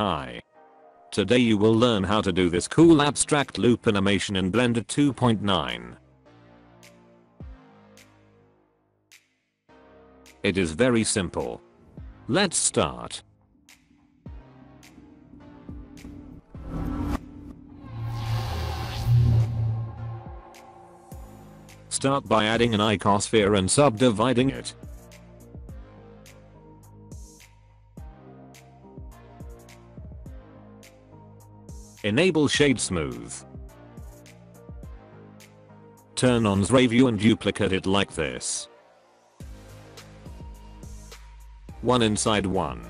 Hi. Today you will learn how to do this cool abstract loop animation in Blender 2.9. It is very simple. Let's start. Start by adding an icosphere and subdividing it. Enable Shade Smooth. Turn on Z-Ray View and duplicate it like this. One inside one.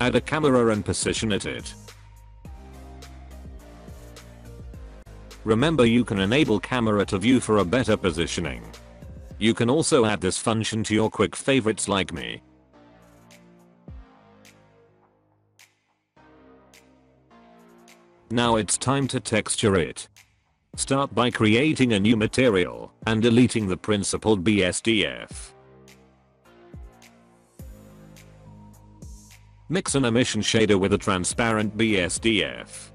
Add a camera and position at it. Remember you can enable camera to view for a better positioning. You can also add this function to your quick favorites like me. Now it's time to texture it. Start by creating a new material and deleting the principled BSDF. Mix an emission shader with a transparent BSDF.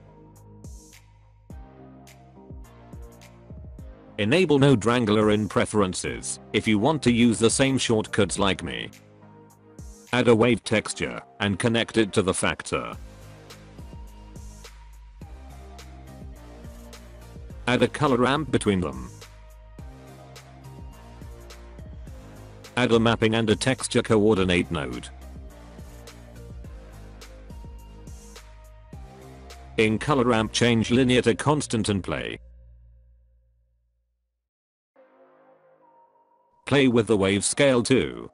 Enable Node Wrangler in Preferences if you want to use the same shortcuts like me. Add a wave texture and connect it to the factor. Add a color ramp between them. Add a mapping and a texture coordinate node. In color ramp change linear to constant and play. Play with the wave scale too.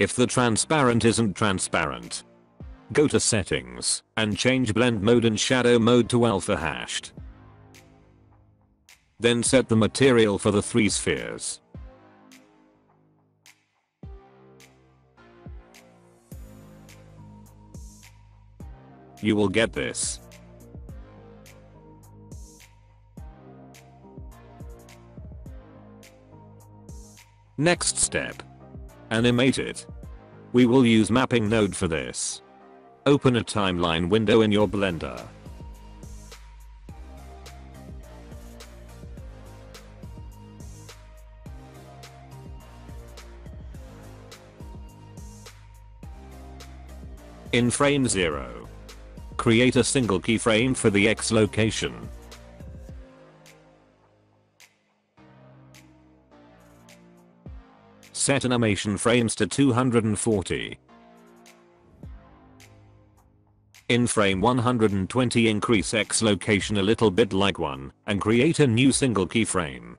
If the transparent isn't transparent. Go to settings and change blend mode and shadow mode to alpha hashed. Then set the material for the three spheres. You will get this. Next step. Animate it. We will use mapping node for this. Open a timeline window in your blender. In frame 0. Create a single keyframe for the X location. Set animation frames to 240. In frame 120 increase X location a little bit like 1 and create a new single keyframe.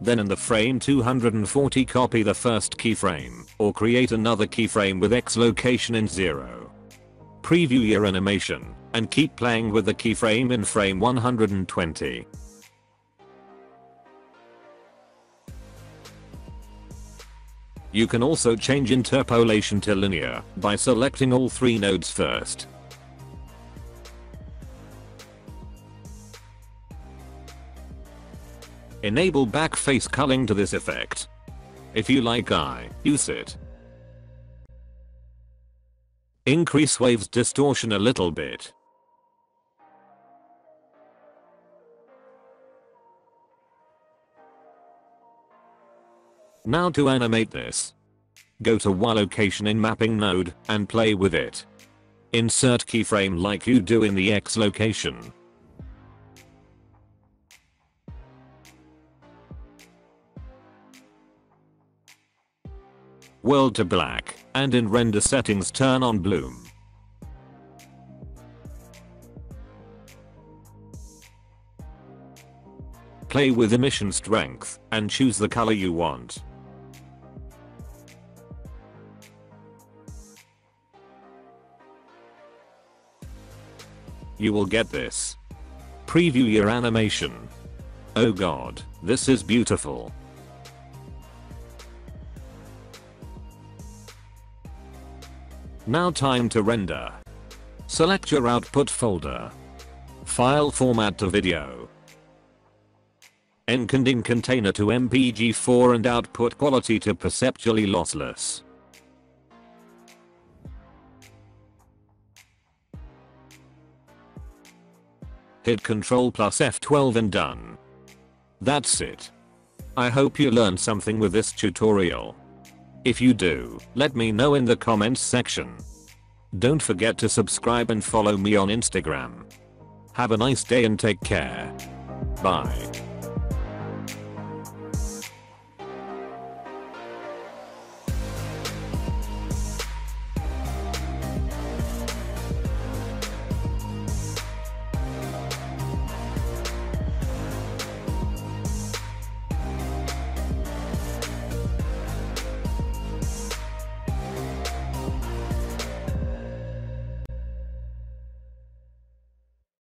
Then in the frame 240 copy the first keyframe or create another keyframe with X location in 0. Preview your animation and keep playing with the keyframe in frame 120. You can also change interpolation to linear by selecting all three nodes first. Enable backface culling to this effect. If you like I, use it. Increase waves distortion a little bit. Now to animate this. Go to Y location in mapping node and play with it. Insert keyframe like you do in the X location. World to black and in render settings turn on bloom. Play with emission strength and choose the color you want. You will get this. Preview your animation. Oh god, this is beautiful. Now time to render. Select your output folder. File format to video. Encoding container to MPEG-4 and output quality to perceptually lossless. Hit Ctrl plus F12 and done. That's it. I hope you learned something with this tutorial. If you do, let me know in the comments section. Don't forget to subscribe and follow me on Instagram. Have a nice day and take care. Bye.